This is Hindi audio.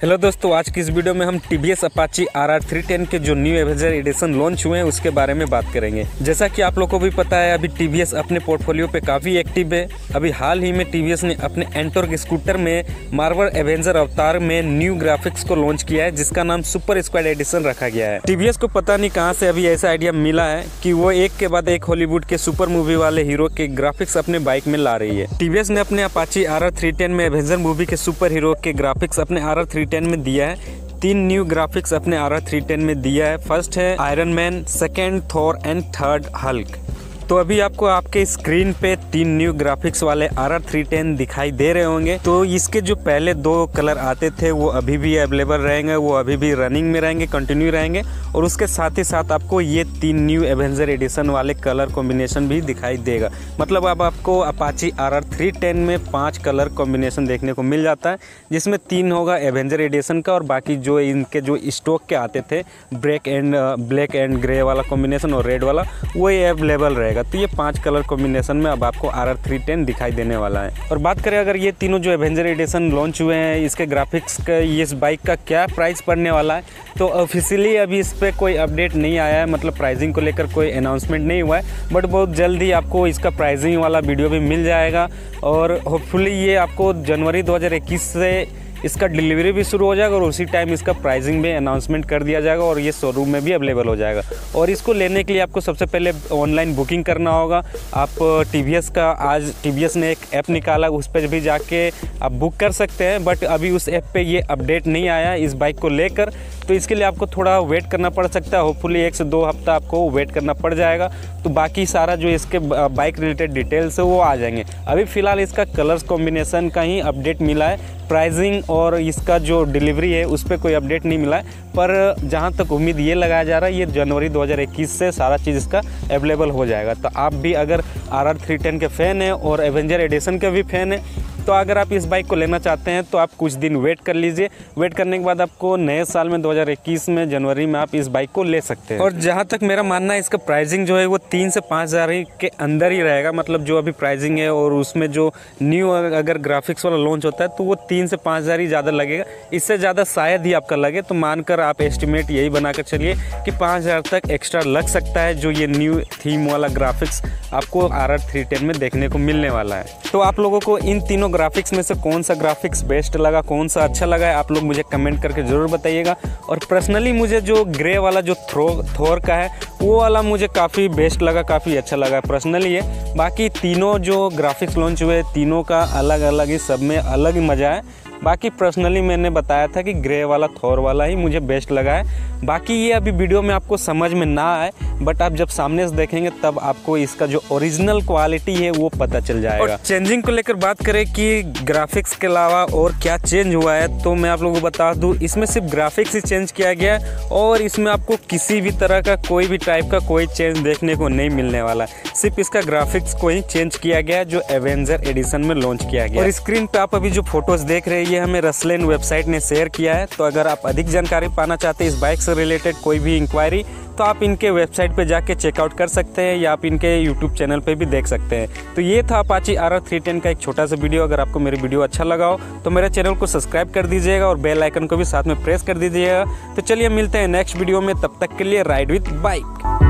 हेलो दोस्तों, आज की इस वीडियो में हम T V S Apache R R three ten के जो न्यू एवेंजर एडिशन लॉन्च हुए हैं, उसके बारे में बात करेंगे। जैसा कि आप लोग को भी पता है, अभी टी वी एस अपने पोर्टफोलियो पे काफ़ी एक्टिव है। अभी हाल ही में टी वी एस ने अपने एंटोर्क स्कूटर में मार्वल एवेंजर अवतार में न्यू ग्राफिक्स को लॉन्च किया है, जिसका नाम सुपर स्क्वाड एडिशन रखा गया है। टी वी एस को पता नहीं कहाँ से अभी ऐसा आइडिया मिला है कि वो एक के बाद एक हॉलीवुड के सुपर मूवी वाले हीरो के ग्राफिक्स अपने बाइक में ला रही है। टी वी एस ने अपने Apache R R three ten में एवेंजर मूवी के सुपर हीरो के ग्राफिक्स अपने आर आर थ्री टेन में दिया है। तीन न्यू ग्राफिक्स अपने आर आर थ्री टेन में दिया है। फ़र्स्ट है Iron Man second Thor and third Hulk तो अभी आपको आपके स्क्रीन पे तीन न्यू ग्राफिक्स वाले आर आर थ्री टेन दिखाई दे रहे होंगे। तो इसके जो पहले दो कलर आते थे, वो अभी भी अवेलेबल रहेंगे, वो अभी भी रनिंग में रहेंगे कंटिन्यू रहेंगे। और उसके साथ ही साथ आपको ये तीन न्यू एवेंजर एडिशन वाले कलर कॉम्बिनेशन भी दिखाई देगा। मतलब अब आपको Apache R R three ten में पाँच कलर कॉम्बिनेशन देखने को मिल जाता है, जिसमें तीन होगा एवेंजर एडिशन का और बाकी जो इनके जो स्टॉक के आते थे break and black and grey वाला कॉम्बिनेशन और रेड वाला वही अवेलेबल रहेगा। तो ये पाँच कलर कॉम्बिनेशन में अब आपको आर आर दिखाई देने वाला है। और बात करें अगर ये तीनों जो एवेंजर एडिशन लॉन्च हुए हैं, इसके ग्राफिक्स का ये इस बाइक का क्या प्राइस पड़ने वाला है? तो ऑफिशियली अभी इस पर कोई अपडेट नहीं आया है मतलब प्राइजिंग को लेकर कोई अनाउंसमेंट नहीं हुआ है। बट बहुत जल्द ही आपको इसका प्राइजिंग वाला वीडियो भी मिल जाएगा। और होपफुली ये आपको जनवरी 2021 से इसका डिलीवरी भी शुरू हो जाएगा और उसी टाइम इसका प्राइसिंग भी अनाउंसमेंट कर दिया जाएगा और ये शोरूम में भी अवेलेबल हो जाएगा। और इसको लेने के लिए आपको सबसे पहले ऑनलाइन बुकिंग करना होगा। आप टीवीएस का आज टीवीएस ने एक ऐप निकाला, उस पर भी जाके आप बुक कर सकते हैं बट अभी उस ऐप पर ये अपडेट नहीं आया इस बाइक को लेकर। तो इसके लिए आपको थोड़ा वेट करना पड़ सकता है। होपफुली एक से दो हफ़्ता आपको वेट करना पड़ जाएगा। तो बाकी सारा जो इसके बाइक रिलेटेड डिटेल्स है वो आ जाएँगे। अभी फ़िलहाल इसका कलर्स कॉम्बिनेशन का ही अपडेट मिला है। प्राइसिंग और इसका जो डिलीवरी है, उस पर कोई अपडेट नहीं मिला है। पर जहाँ तक उम्मीद ये लगाया जा रहा है, ये जनवरी 2021 से सारा चीज़ इसका अवेलेबल हो जाएगा। तो आप भी अगर आर आर थ्री टेन के फ़ैन हैं और एवेंजर एडिशन के भी फ़ैन हैं तो अगर आप इस बाइक को लेना चाहते हैं तो आप कुछ दिन वेट कर लीजिए। वेट करने के बाद आपको नए साल में 2021 में, जनवरी में आप इस बाइक को ले सकते हैं। और जहाँ तक मेरा मानना है, इसका प्राइसिंग जो है, वो तीन से पाँच हज़ार के अंदर ही रहेगा। मतलब जो अभी प्राइसिंग है और उसमें जो न्यू अगर ग्राफिक्स वाला लॉन्च होता है तो वो तीन से पाँच हज़ार ही ज़्यादा लगेगा। इससे ज़्यादा शायद ही आपका लगे तो मानकर आप एस्टिमेट यही बनाकर चलिए कि पाँच हज़ार तक एक्स्ट्रा लग सकता है, जो ये न्यू थीम वाला ग्राफिक्स आपको आर आर थ्री टेन में देखने को मिलने वाला है। तो आप लोगों को इन तीनों ग्राफिक्स में से कौन सा ग्राफिक्स बेस्ट लगा, कौन सा अच्छा लगा है, आप लोग मुझे कमेंट करके ज़रूर बताइएगा। और पर्सनली मुझे जो ग्रे वाला, जो थ्रो थोर का है, वो वाला मुझे काफ़ी बेस्ट लगा, काफ़ी अच्छा लगा पर्सनली ये, बाकी तीनों जो ग्राफिक्स लॉन्च हुए, तीनों का अलग अलग ही, सब में अलग ही मज़ा है। बाकी पर्सनली मैंने बताया था कि ग्रे वाला थोर वाला ही मुझे बेस्ट लगा है। बाकी ये अभी वीडियो में आपको समझ में ना आए बट आप जब सामने से देखेंगे तब आपको इसका जो ओरिजिनल क्वालिटी है वो पता चल जाएगा। और चेंजिंग को लेकर बात करें कि ग्राफिक्स के अलावा और क्या चेंज हुआ है तो मैं आप लोगों को बता दूँ इसमें सिर्फ़ ग्राफिक्स ही चेंज किया गया है और इसमें आपको किसी भी तरह का कोई भी टाइप का कोई चेंज देखने को नहीं मिलने वाला है। सिर्फ़ इसका ग्राफिक्स को ही चेंज किया गया जो एवेंजर एडिशन में लॉन्च किया गया और स्क्रीन पे आप अभी जो फ़ोटोज़ देख रहे हैं ये हमें रसलेन वेबसाइट ने शेयर किया है। तो अगर आप अधिक जानकारी पाना चाहते हैं इस बाइक से रिलेटेड कोई भी इंक्वायरी तो आप इनके वेबसाइट पे जाके चेकआउट कर सकते हैं या आप इनके यूट्यूब चैनल पे भी देख सकते हैं। तो ये था Apache R R three ten का एक छोटा सा वीडियो अगर आपको मेरी वीडियो अच्छा लगा हो तो मेरे चैनल को सब्सक्राइब कर दीजिएगा और बेल आइकन को भी साथ में प्रेस कर दीजिएगा। तो चलिए मिलते हैं नेक्स्ट वीडियो में। तब तक के लिए राइड विथ बाइक